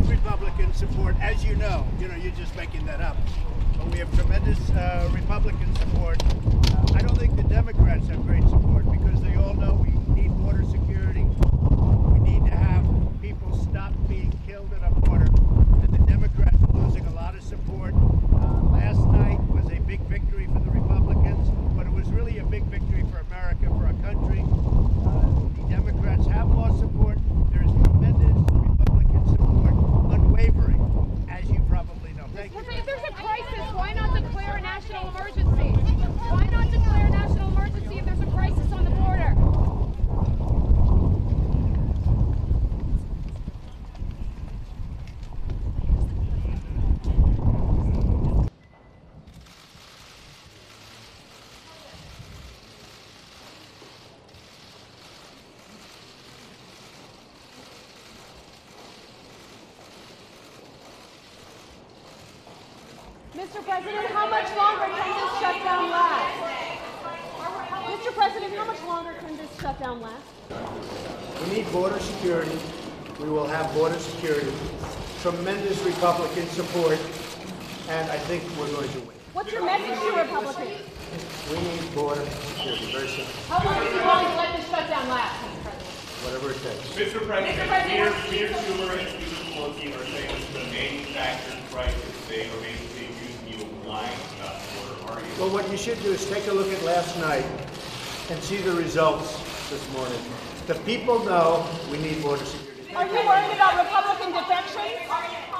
great Republican support, as you know. You know, you're just making that up. But we have tremendous uh, Republican support. Uh, I don't think the Democrats. Mr. President, how much longer can this shutdown last? Mr. President, how much longer can this shutdown last? We need border security. We will have border security. Tremendous Republican support, and I think we're going to win. What's your message to Republicans? We need border security, very simple, How long are you willing to let this shutdown last, Mr. President? whatever it takes. Mr. President, Peter, Peter Schumer and Susan Pelosi are saying this is a manufactured Well, what you should do is take a look at last night and see the results this morning. The people know we need border security. Are you worried about Republican defections?